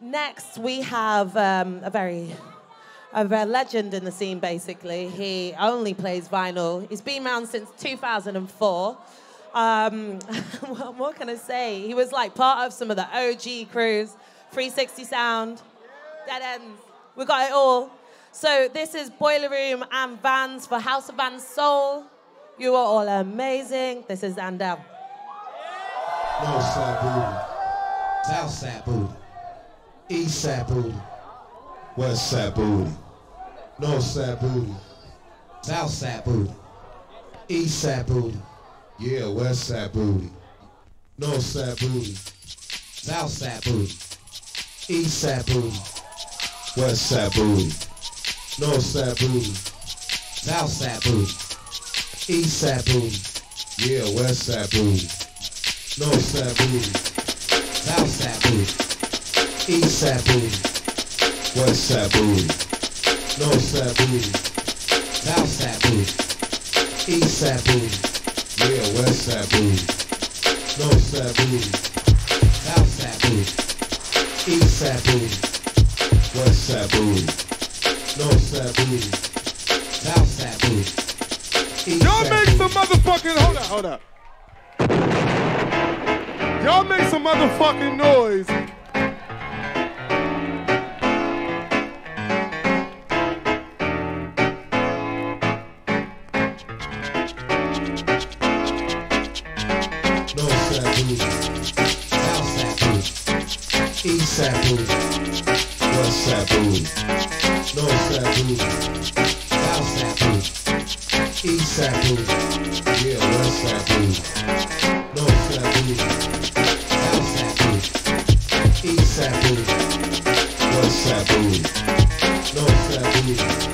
Next, we have um, a very a legend in the scene, basically. He only plays vinyl. He's been around since 2004. Um, what, what can I say? He was like part of some of the OG crews, 360 Sound, Dead Ends. We got it all. So this is Boiler Room and Vans for House of Vans Seoul. You are all amazing. This is Andow. Northside booty, Southside booty, Eastside booty, Westside booty, Northside booty, Southside booty, Eastside booty, yeah, Westside booty, Northside booty, Southside booty, Eastside booty, Westside booty, Northside booty, Southside booty, Eastside booty, yeah, Westside booty. Northside booty, Southside booty, Eastside booty, Westside booty, Northside booty, Southside booty, Eastside booty, yeah, booty, Northside booty, Southside booty, Eastside booty, Westside booty, Northside booty, Southside booty, Y'all make some motherfucking hold up, hold up. Y'all make some motherfucking noise. Westside booty, Northside booty, Southside booty, Eastside booty, yeah, Westside booty, Northside booty, Southside booty, Eastside booty, Westside booty, Northside booty,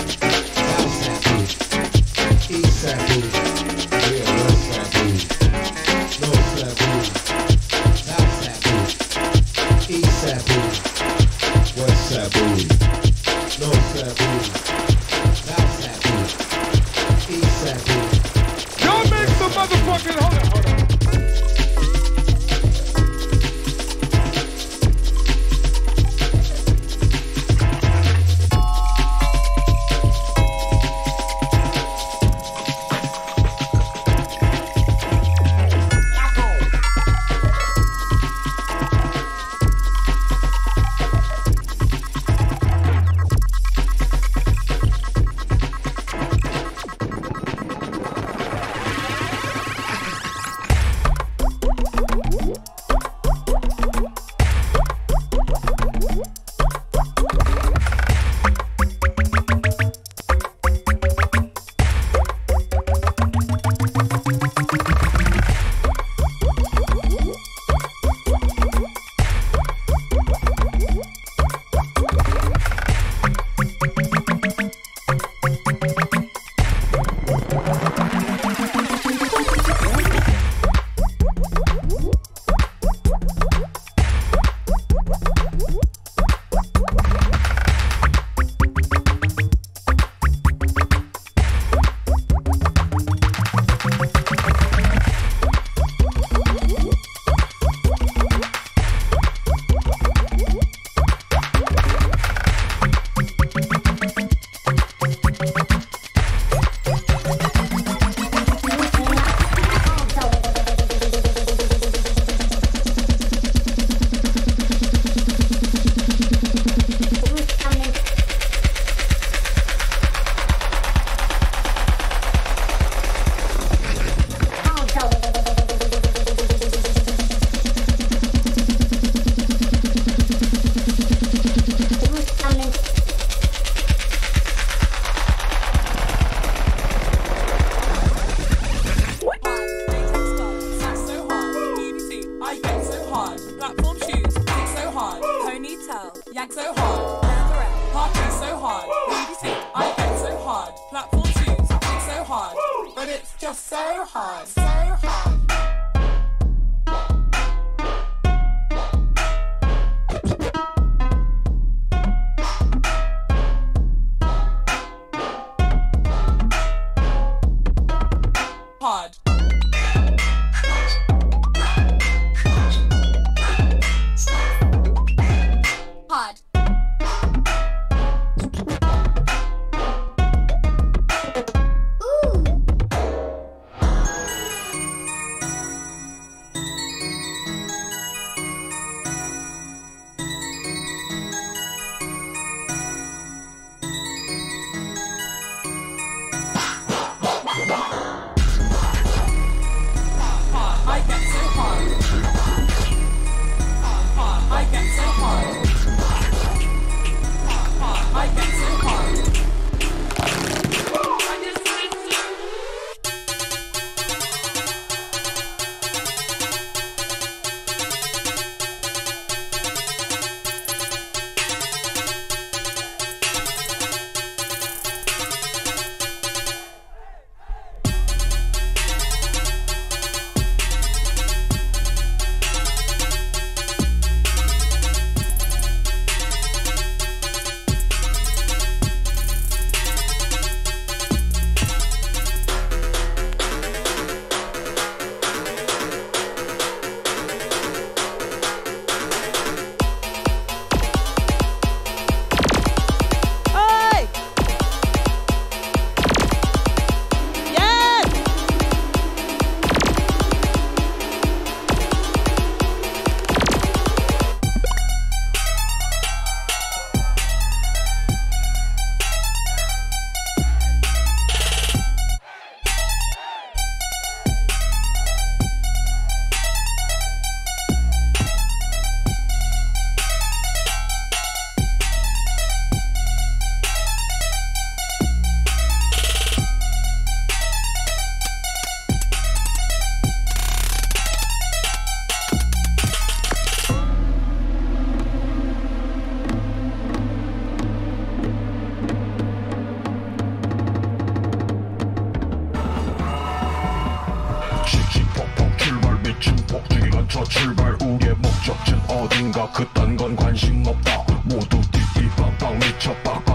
출발 우리의 목적지는 어딘가. 그딴 건 관심 없다. 모두 띠띠빵빵 미쳐 빡빡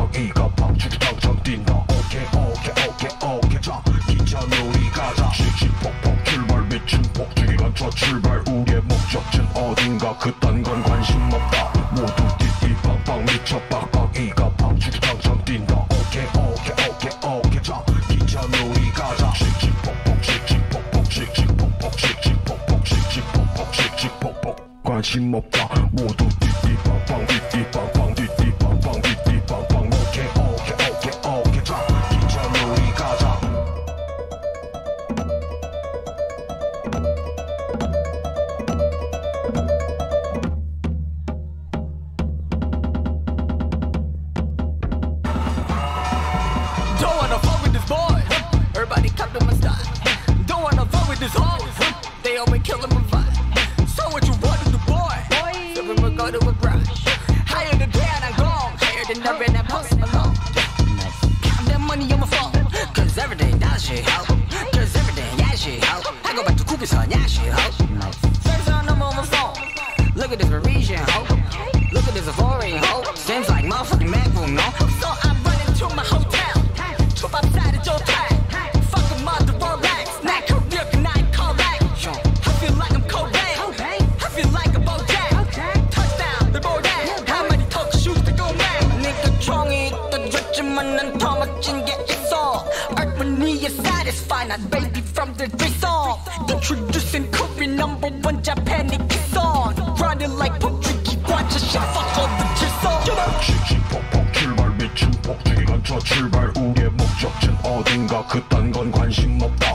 멈춰 출발 우리의 목적지는 어딘가 그딴 건 관심 없다.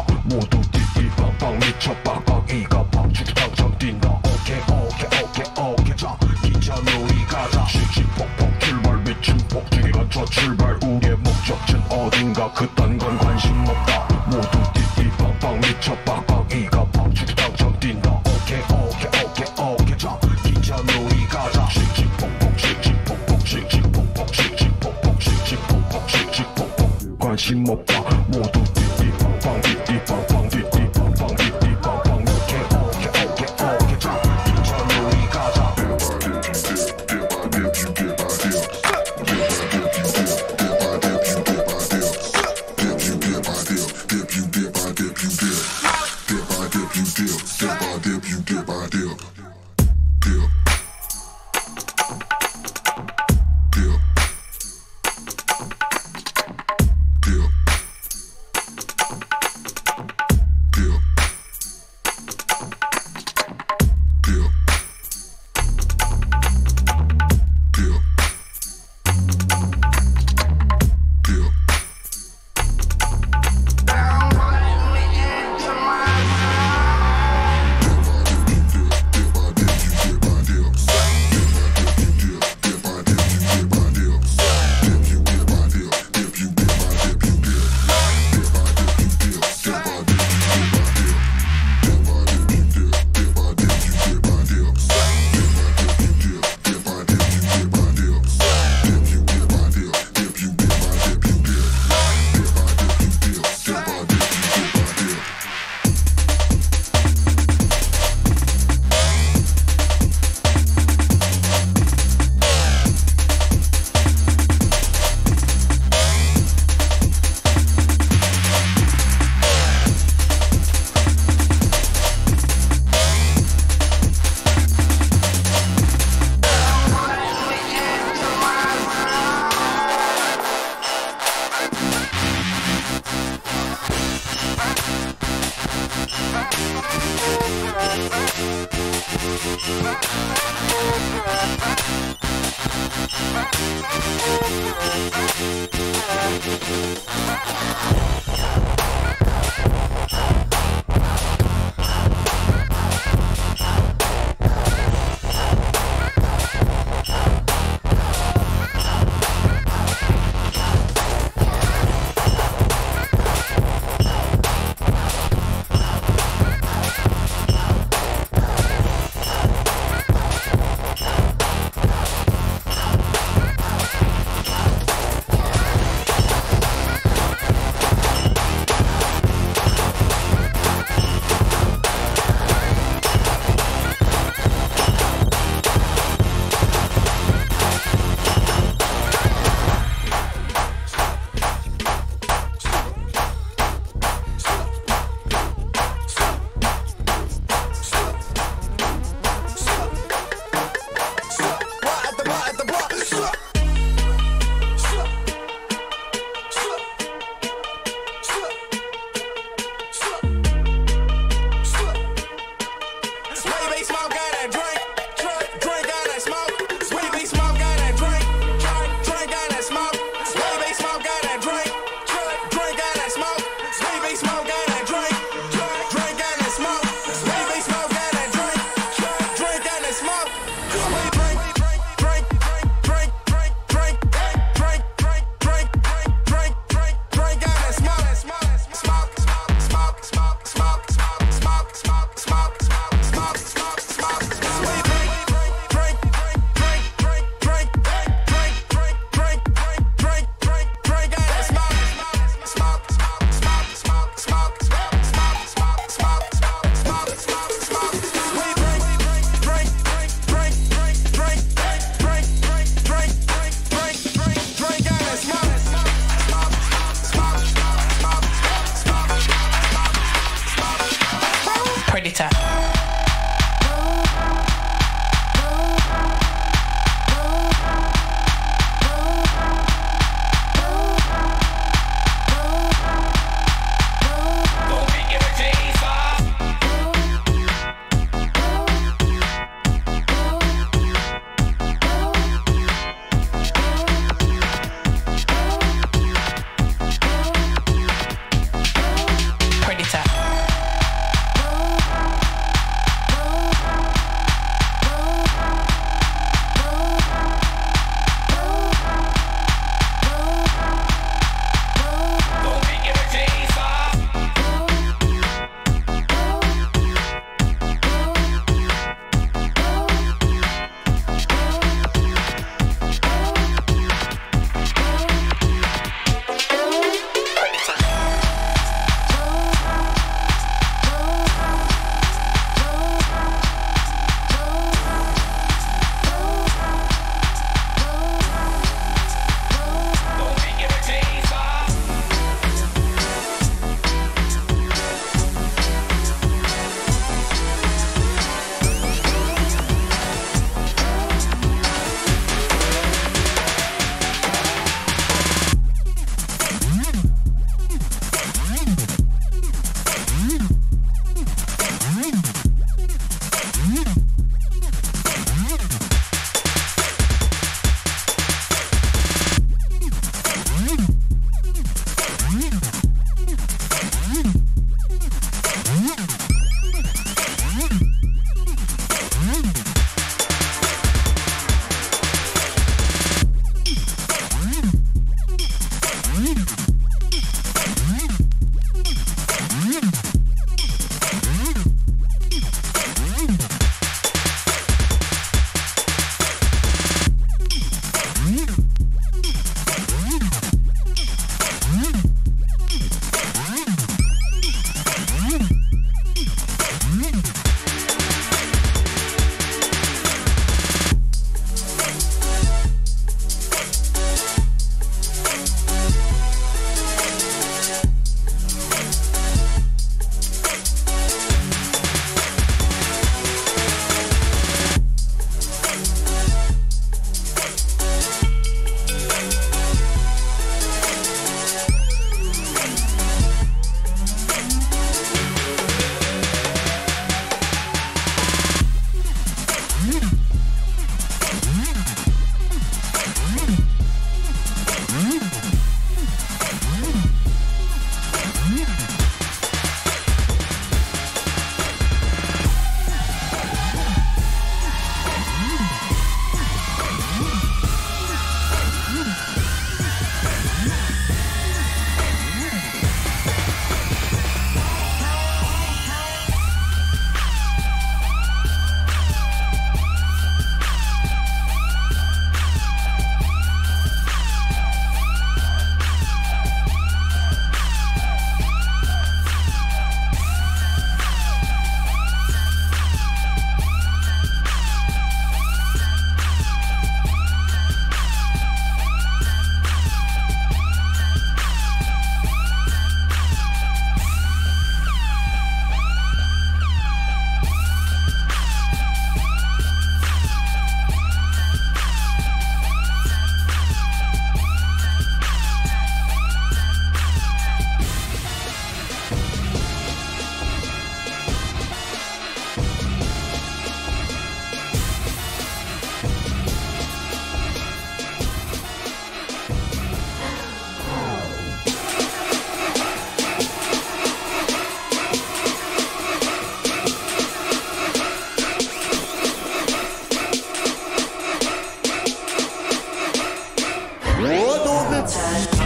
Delta.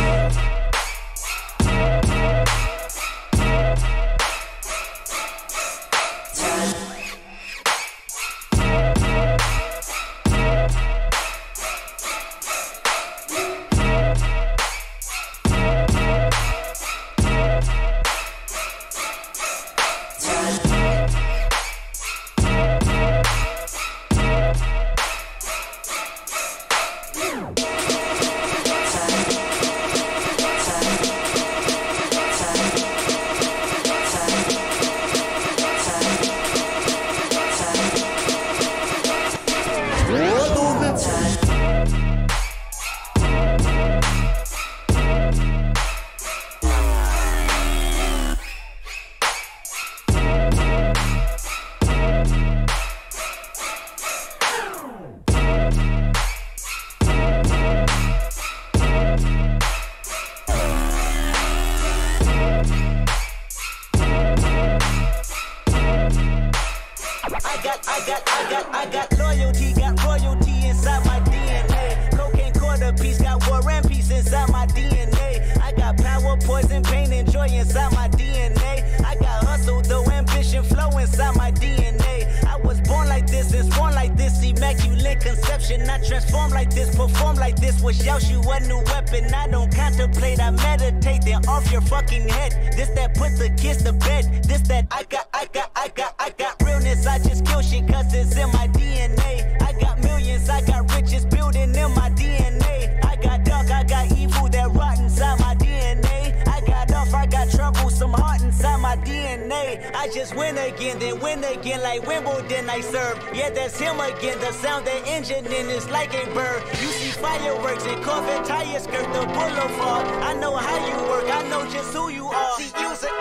DNA. I just win again, then win again like Wimbledon I serve. Yeah, that's him again. The sound the engine in is like a bird. You see fireworks and Corvette tires skirt the boulevard. I know how you work. I know just who you are. See, you's a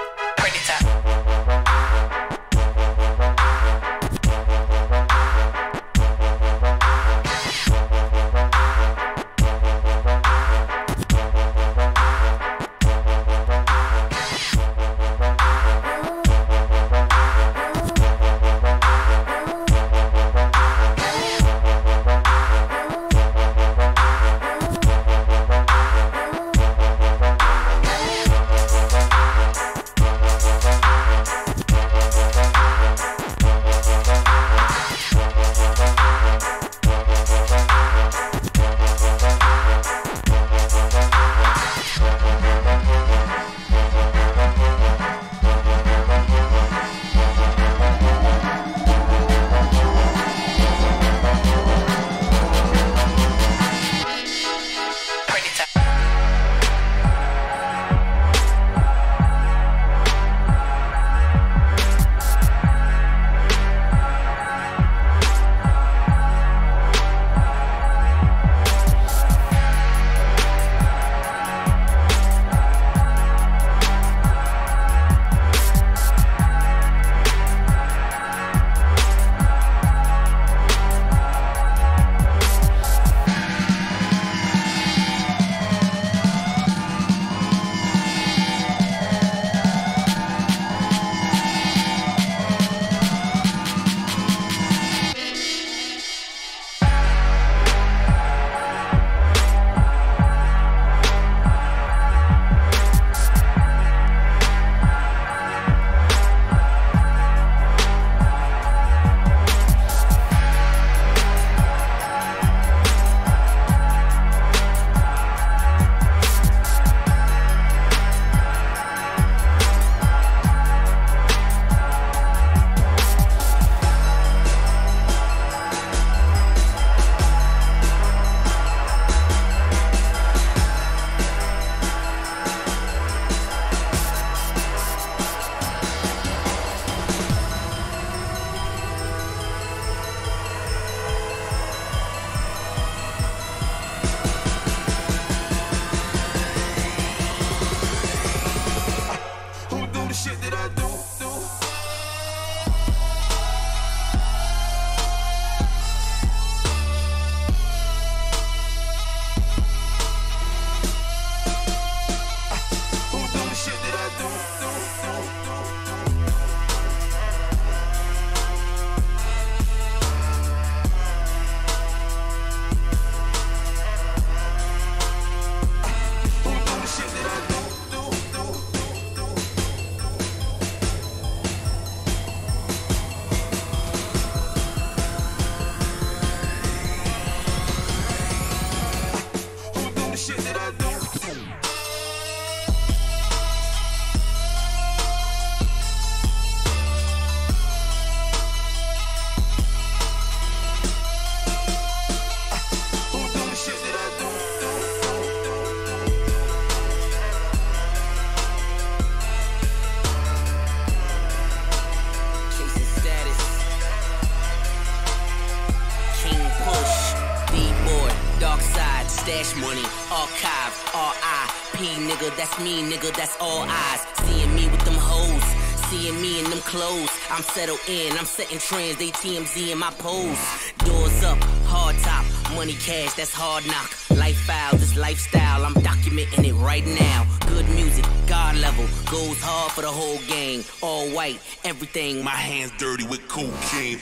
me, nigga, that's all eyes. Seeing me with them hoes, seeing me in them clothes. I'm settled in, I'm setting trends, they TMZ in my pose. Doors up, hard top, money cash, that's hard knock. Lifestyle, this lifestyle, I'm documenting it right now. Good music, God level, goes hard for the whole gang. All white, everything, my hands dirty with cocaine.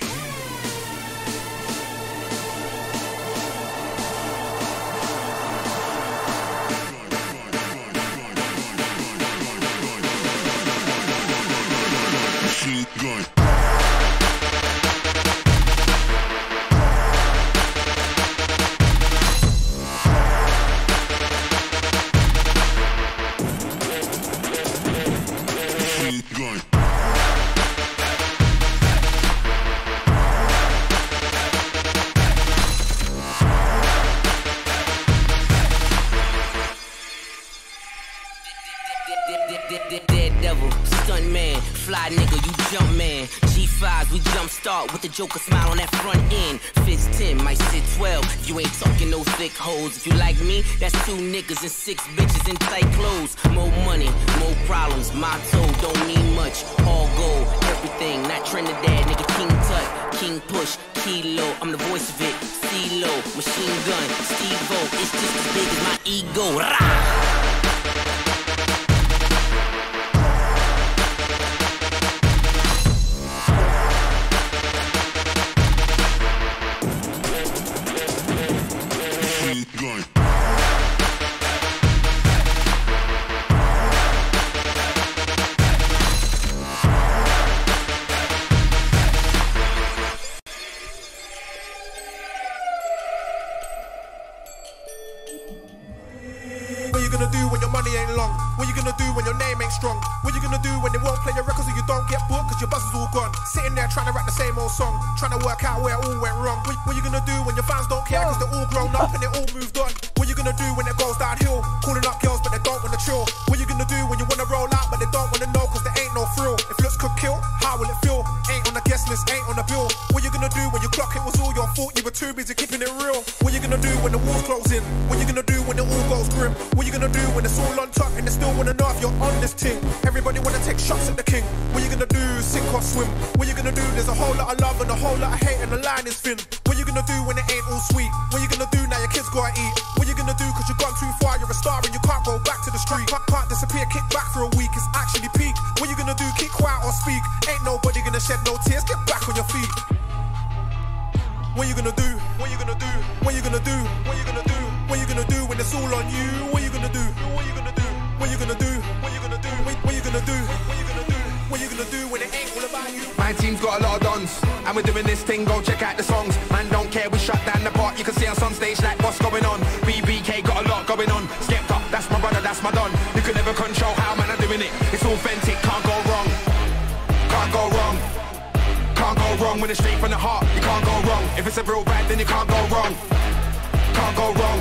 Six bitches in tight clothes. More money, more problems. My Motto don't mean much. All gold, everything, not Trinidad, nigga. King Tut, King Push, Kilo. I'm the voice of it. CeeLo, machine gun, Steve-O. It's just as big as my ego. Rah! Authentic, can't go wrong. Can't go wrong. Can't go wrong when it's straight from the heart. You can't go wrong. If it's a real bad, then you can't go wrong. Can't go wrong.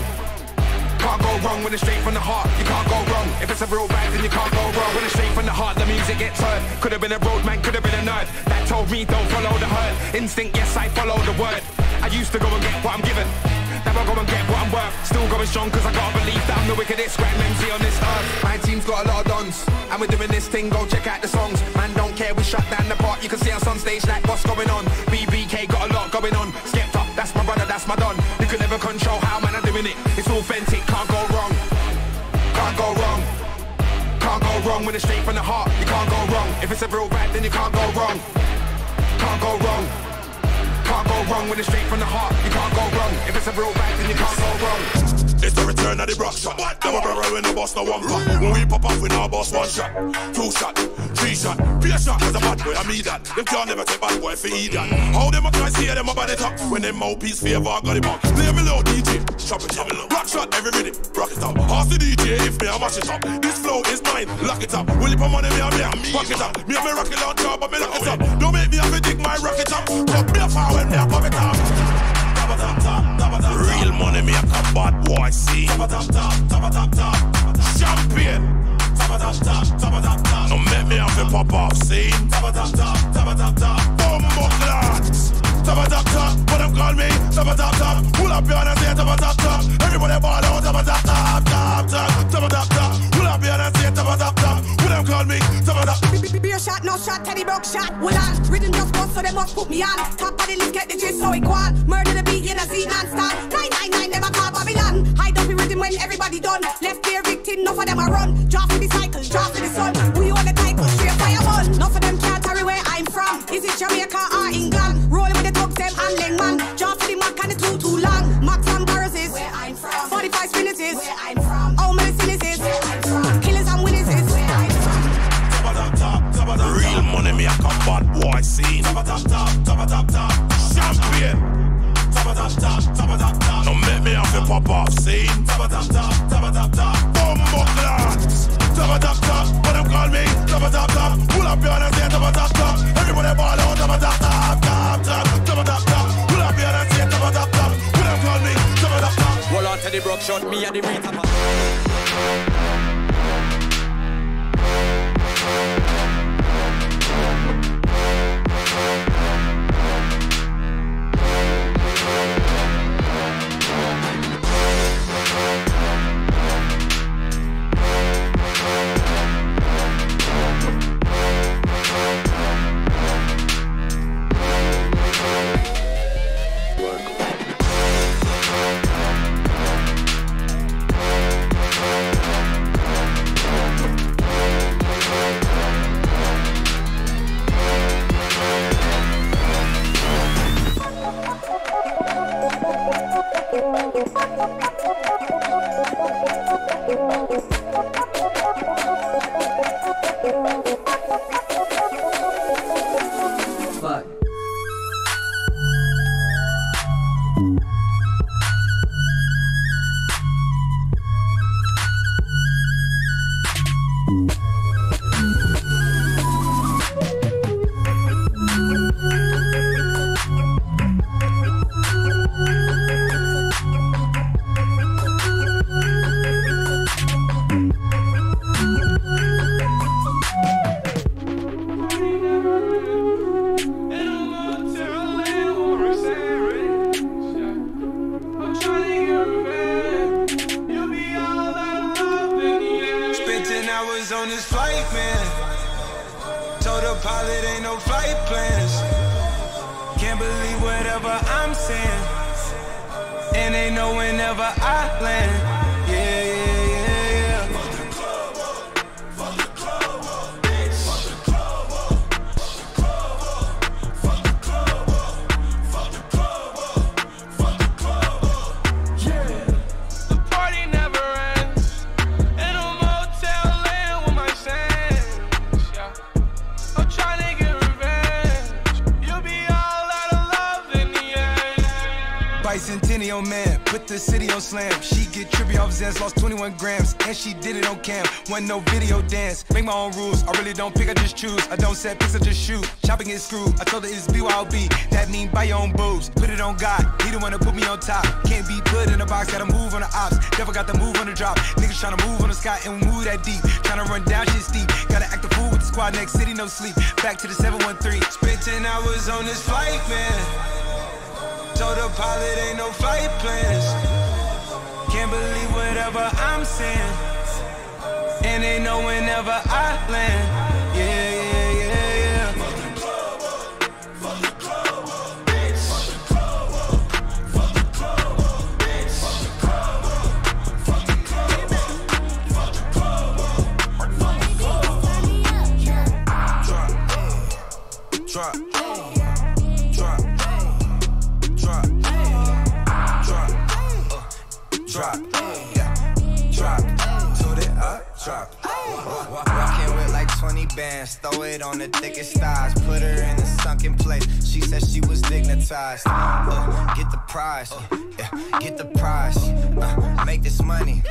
Can't go wrong when it's straight from the heart. You can't go wrong. If it's a real bad, then you can't go wrong. When it's straight from the heart, the music gets heard. Could have been a roadman, could have been a nerd. That told me don't follow the herd. Instinct, yes, I follow the word. I used to go and get what I'm given. Now I go and get what I'm worth. Still going strong cause I gotta believe that I'm the wickedest grand MC on this earth. My team's got a lot of dons. And we're doing this thing, go check out the songs. Man, don't care, we shut down the park. You can see us on stage like what's going on. BBK got a lot going on. Skepta, that's my brother, that's my don. You can never control how man are doing it. It's authentic, can't go wrong. Can't go wrong. Can't go wrong when it's straight from the heart. You can't go wrong. If it's a real bad, then you can't go wrong. Can't go wrong. Can't go wrong when it's straight from the heart. You can't go wrong. If it's a real bad, then you can't go wrong. It's the return of the rock shot. Now we're when the boss no one pop. When we pop off, we now boss one shot, two shot, three shot. Be a shot as a bad boy, I mean that. Them can't never take bad boy for idiot. How them a try see them about it up when them mouthpiece favor got it up. Play me low DJ, chop it up. Rock shot every minute, rock it up. Ask the DJ if me I mash it up. This flow is mine, lock it up. Will you put money me and me and me? Rock it up. Me and me rock it top, but me lock it up. Don't make me have to dig my rocket up. Pop me a fire when me a pop it up. Real money make a bad boy see. Champion. No make me have a pop off, see? Bumbo clocks. Top top top, but I'm call me top top top. Pull up your hands and top top top. Everybody ball out top top top top top top top. Pull up your hands and top top top. Who them call me ball out. shot. No shot, Teddy broke shot. Well, on rhythm just bust, so they must put me on. Top of the list, get the gist, so it go. Murder the beat, in a Z non-stop. 999, them a call Babylon. Hide up the rhythm when everybody done. Left their victim, enough of them a run. Draw for the cycle, draw for the sun. We own the title, straight fire bun. Enough of them can't carry where I'm from. Is it Jamaica Champion. Make me have pop off them call me? Pull up. Everybody ball out. Pull up. Them call me? Hold on to the broke shot, me and the Thank you. No video dance. Make my own rules. I really don't pick, I just choose. I don't set picks, I just shoot. Chopping is screwed. I told her it's BYOB. That mean buy your own boobs. Put it on God. He the one to put me on top. Can't be put in a box, gotta move on the ops. Never got the move on the drop. Niggas tryna move on the sky and move that deep. Tryna run down shit steep. Gotta act the fool with the squad next city, no sleep. Back to the 713. Spent 10 hours on this flight, man. Told the pilot ain't no flight plans. Can't believe whatever I'm saying. And they know whenever I land. 20 throw it on the thickest thighs, put her in a sunken place. She said she was dignitized. Uh, get the prize, yeah, get the prize. Uh, make this money,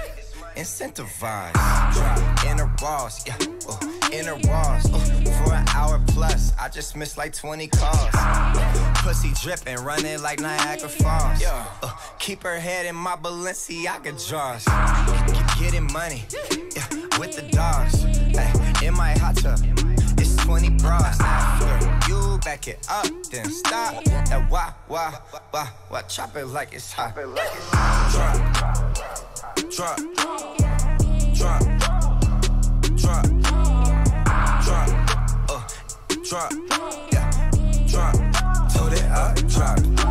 incentivize. Drop in a Ross, yeah, uh, in a Ross. Uh, for an hour plus, I just missed like 20 calls. Pussy dripping, running like Niagara Falls. Uh, keep her head in my Balenciaga drawers. Get- Getting money, yeah, with the dogs. Ay, in my hot tub, it's 20 bras. After you back it up, then stop. And why, why, why, why, chop it like it's hot. Drop. Drop. Drop. Drop. Drop. Uh, drop. Yeah. Drop. Told it I dropped.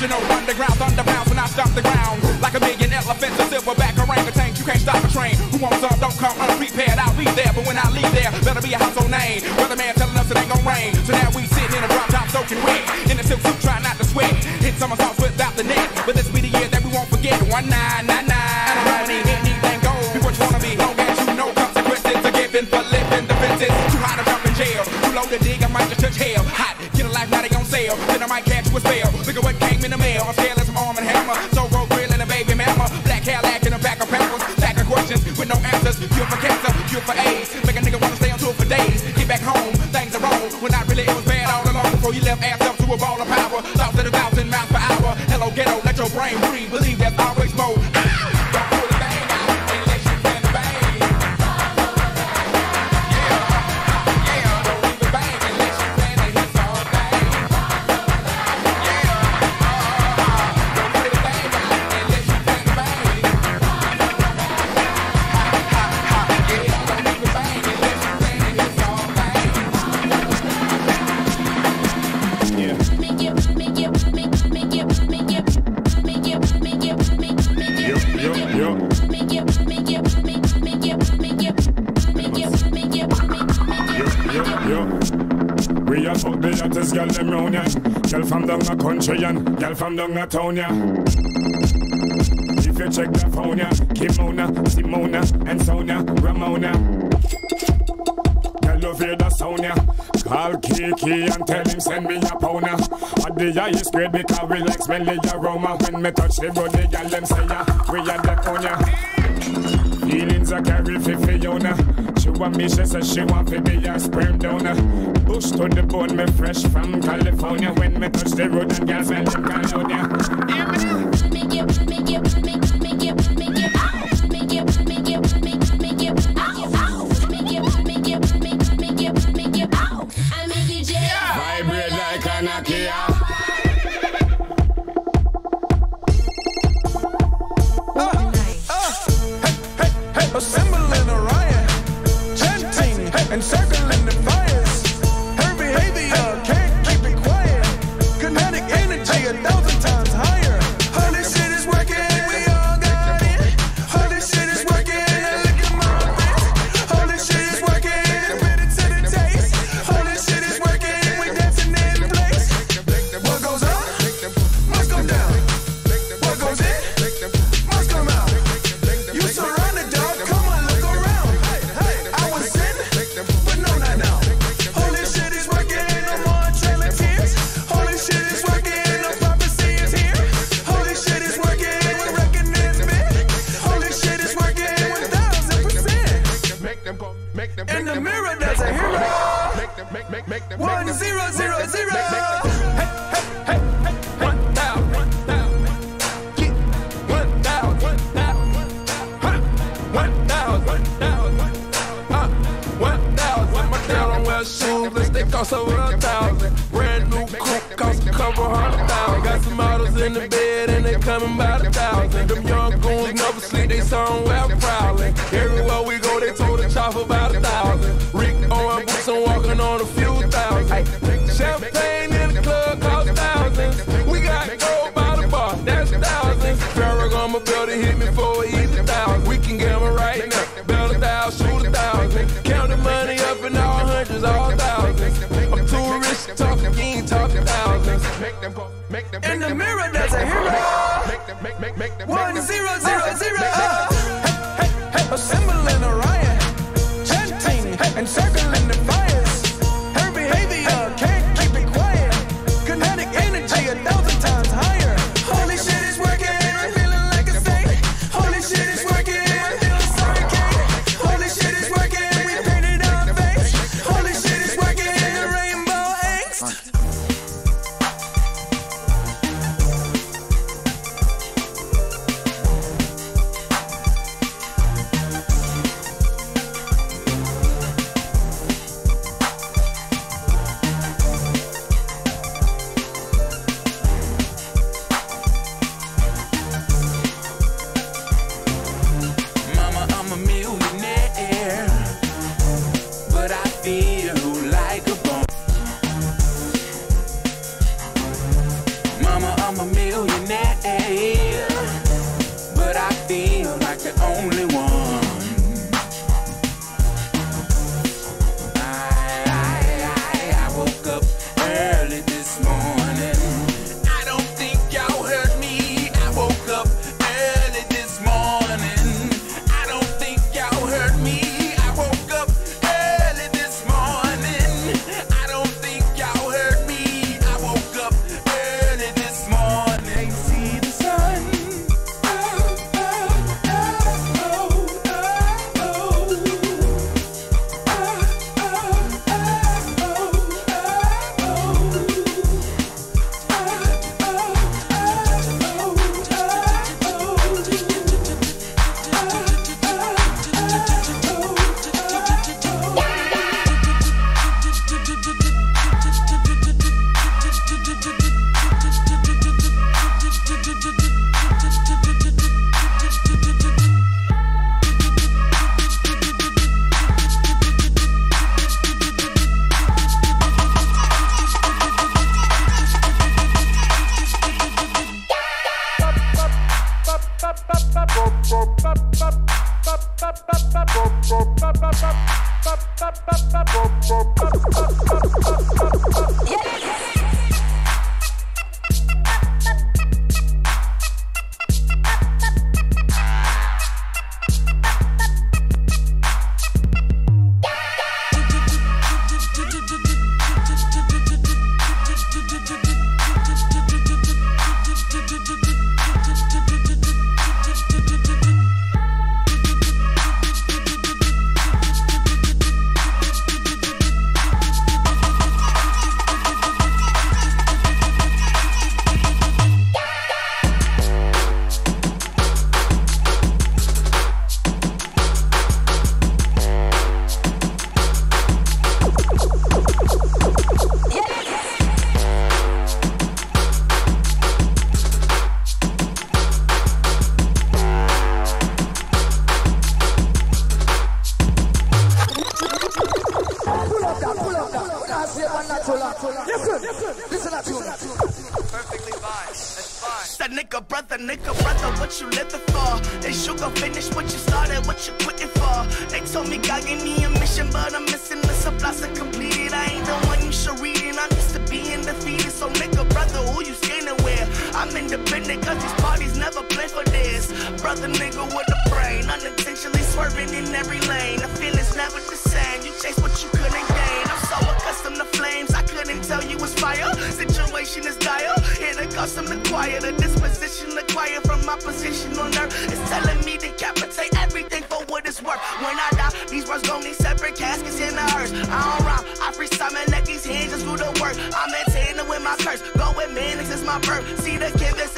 original underground thunderbounds when I stop the ground. Like a million elephants, a silverback orangutan. You can't stop a train. Who wants up? Don't come unprepared. I'll be there, but when I leave there, better be a household name. Weatherman telling us it ain't gon' rain. So now we sitting in a drop top soaking wet. In the silk suit, trying not to sweat. Hit somersaults without the net. But this be the year that we won't forget. One nine nine. from down the town, yeah. If you check the phone, yeah. Kimona, Simona, and Sonia, Ramona. Tell love you the sound, yeah. Call Kiki and tell him send me a pona. At the highest great because we like smelly aroma. When me touch the road, the gal them say, yeah, we are the town, yeah kids I carry for Fiona. She want me, she says she want to be a sperm donor. Bush to the bone, me fresh from California. When me touch the road, and girls, well, them call out, yeah. off about a thousand. Rick Owen boots, I'm walking on a few thousand. Champagne in the club cost thousands. We got gold by the bar, that's thousands. Farragon, my brother, hit me for a easy thousand. We can gamble right now. Bell a thousand, shoot a thousand. Count the money up in all hundreds, all thousands. I'm too rich to talk, you ain't talking thousands. In the mirror, that's a hero. One, zero, zero, zero. Uh. What you living for? They sugar finish what you started, what you quitting for? They told me God gave me a mission, but I'm missing the supplies to complete it. I ain't the one you should read it. I'm used to being defeated. So nigga brother, who you standing with? I'm independent cause these parties never play for this. Brother nigga with a brain, unintentionally swerving in every lane. The feeling's never the same. You chase what you couldn't gain. I'm so accustomed to flames, I couldn't tell you it's fire. Situation is dire, and to quiet. The disposition acquired from my position on earth is telling me to decapitate everything for what it's worth. When I die, these words gon' need separate caskets in the hearse. I don't rhyme, I freestyle and let these hands just do the work. I'm maintaining with my curse, go with minutes is my birth. See the canvas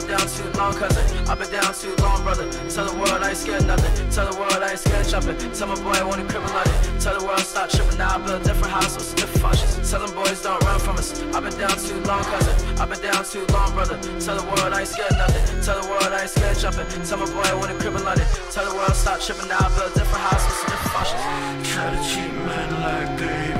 been down too long, cousin. I've been down too long, brother. Tell the world I ain't scared nothing. Tell the world I ain't scared jumping. Tell my boy I want a crib in London. Tell the world stop tripping. Now I build different houses, different functions. Tell them boys don't run from us. I've been down too long, cousin. I've been down too long, brother. Tell the world I ain't scared nothing. Tell the world I ain't scared jumping. Tell my boy I want a crib in London. Tell the world stop tripping. Now I build different houses, different functions. Try to cheat man like baby.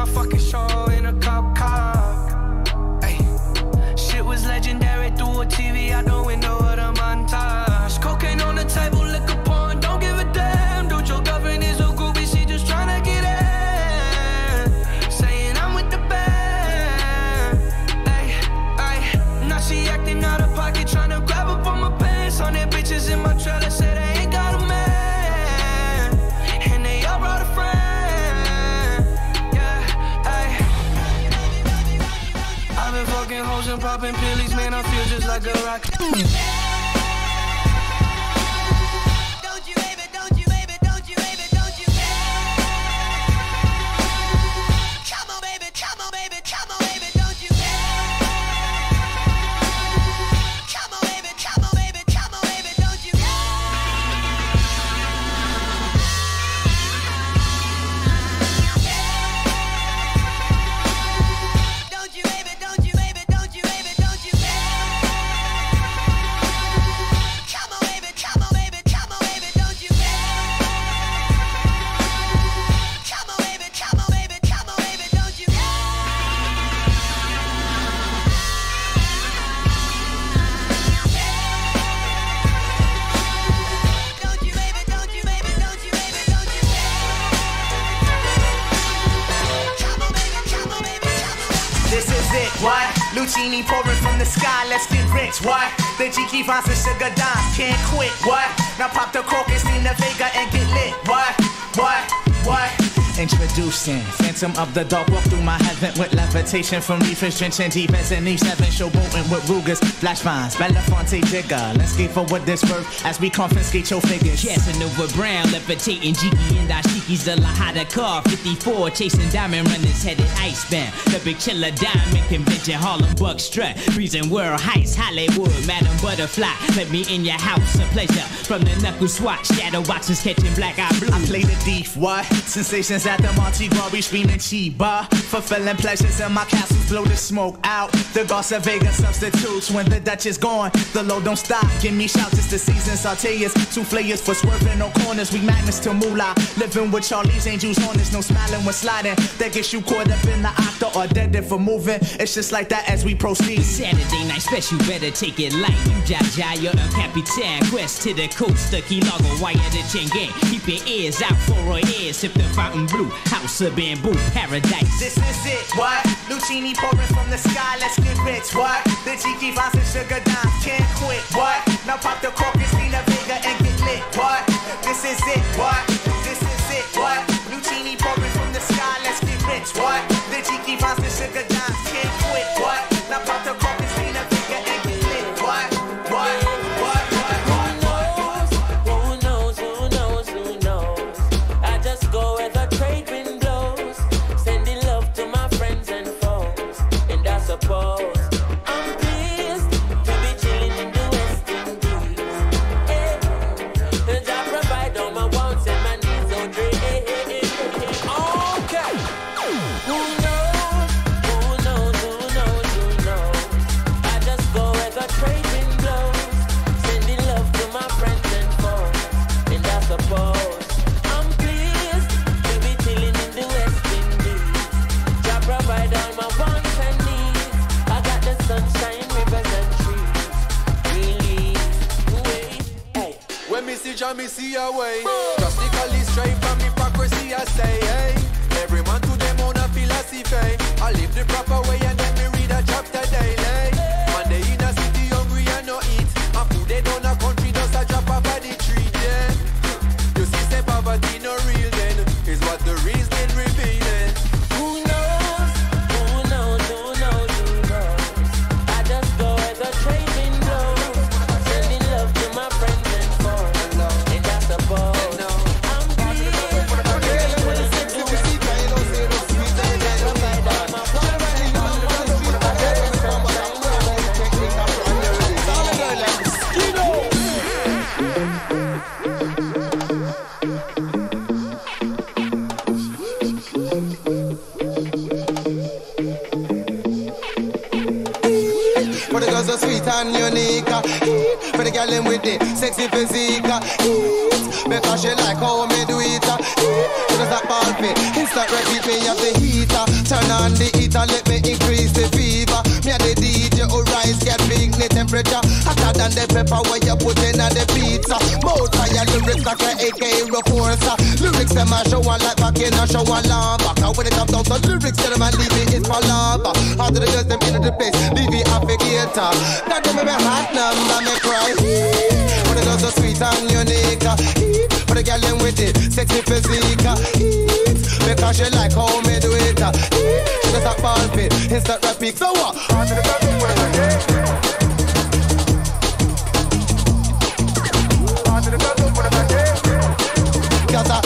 my fucking show in a cop popping pillies, man. I feel just like a rock. Lucini pouring from the sky, let's get rich, what? The Jiki finds the sugar dimes, can't quit, what? Now pop the cork and steam the Vega and get lit, what? What? What? Introducing Phantom of the Dark. Walk through my heaven with levitation from reefers drenching defense in each seven. Showboating with Rugers, flash vines, Belafonte Jigger. Let's skate for what this worth as we confiscate your figures. Casanova Brown, levitating Jiki and Ashiki's the Lahada car. 54, chasing diamond runners headed icebound. The big chiller diamond convention, Harlem Buck strut. Freezing world heights, Hollywood, Madam Butterfly. Let me in your house, a pleasure. From the knuckle swatch, shadow boxes catching black eye blue. I play the thief, what? Sensations at the Monte Glory, screaming Chiba. Fulfilling pleasures in my castles, blow the smoke out. The Garza Vega substitutes when the Dutch is gone. The load don't stop, give me shouts, it's the season. Sauteas, two flayers for swerving, no corners. We magnets to moolah. Living with Charlie's angels on this, no smiling when sliding. That gets you caught up in the octa or dead if for moving. It's just like that as we proceed. Saturday night special, better take it light. You Jaja, you're a Capitan. Quest to the coast, the Key Largo, wire the Chengen. Keep your ears out for our ears. Sip the fountain blue, house of bamboo, paradise. This is it, what? Lucini pouring from the sky, let's get rich, what? The Jiki vines and sugar dimes, can't quit, what? Now pop the cork, Christina Vega and get lit, what? This is it, what? This is it, what? Lucini pouring from the sky, let's get rich, what? The Jiki vines and sugar dimes, that ball fit. Instant repeat me of the heater. Turn on the heater, let me increase the fever. Me and the DJ who rise get big the temperature. Hotter than the pepper where you put in on the pizza. Mouth fire lyrics like a AK reporter. Lyrics them a show one like back in a show one lava. Now when it comes down to lyrics, tell them I leave it is for lava. How do the girls them into the place? Leave it applicator. Now give me my hot number, me cry. For the girls so sweet and unique. For the girl them with it, sexy physique. Because she like how me do it. She just a ball pit, instant rapid. So what? Cause I,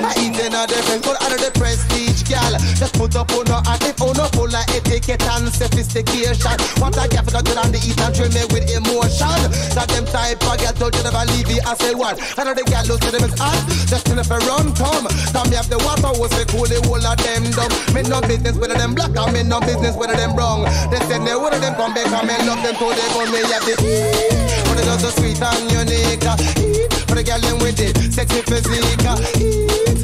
I eat in a different good out of the prestige, gal. Just put up on her and if on her full of etiquette and sophistication. What I get for good on the eat and train me with emotion. That them type of gal told you never leave it, I say what? I know the gal look to them is hot, just in if a rum come. Now me have the water was we cool the whole of them dumb. Me no business with them black and me no business with them brown. They send they one of them come back and me love them to they gun me have the For the girls so sweet and unique. For the girl them with it, sexy physique.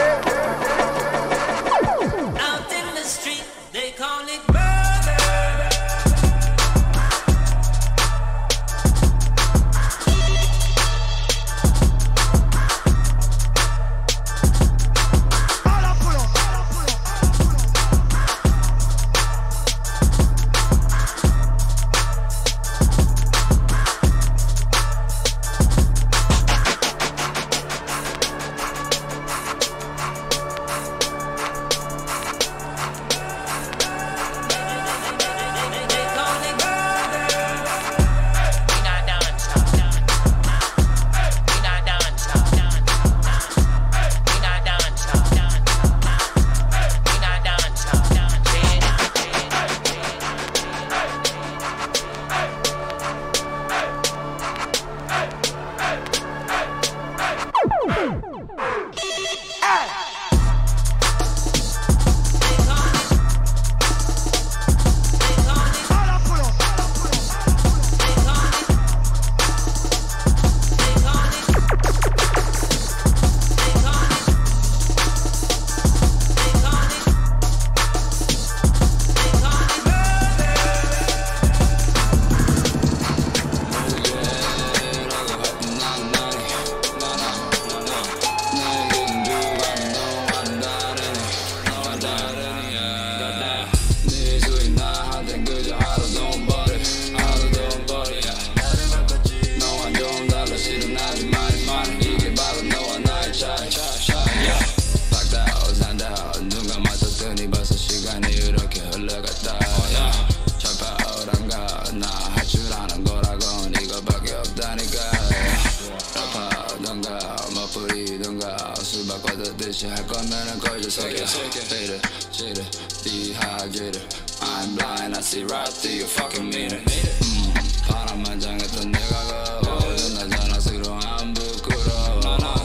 옷을 바꿔듯이 할 거면은 걸져 새겨 Hate it, shit it, dehydrated I'm blind, I see right through your fucking meaning 음, 파란만장했던 내가 거짓나잖아 스스로 안 부끄러워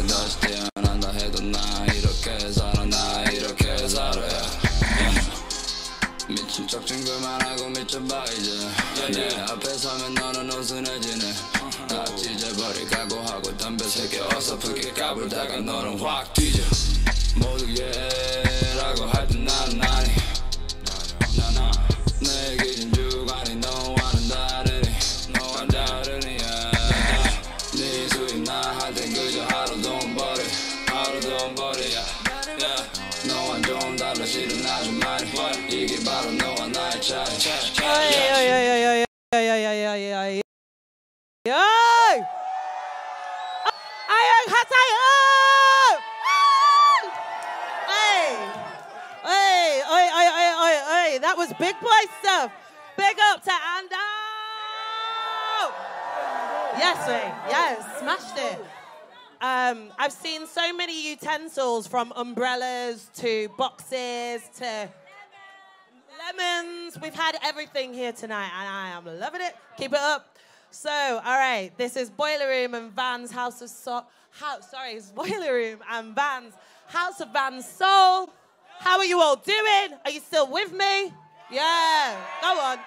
다시 태어난다 해도 나 이렇게 살아 나 이렇게 살아 yeah. 미친 척좀 그만하고 미쳐봐 이제 까불다가 너는 확 뒤져 모두 예라고 할 때 나는 나니 나나 내 기준 주관이 너와는 다르니 너와 다르니 yeah. 네 수입 나한텐 그저 하루 돈벌이 하루 돈벌이 yeah. yeah. 너와 좀 달라 실은 아주 많이 이게 바로 너와 나의 차이 Hatai, oi! Hey! Hey, oi, oi, oi, oi. That was big boy stuff. Big up to Andow! Yes, way. Yes, smashed it. Um, I've seen so many utensils from umbrellas to boxes to lemons. We've had everything here tonight, and I am loving it. Keep it up. So, all right, this is Boiler Room and Vans House of Seoul. House, sorry, it's Boiler Room and Vans House of Vans Seoul. How are you all doing? Are you still with me? Yeah, go on.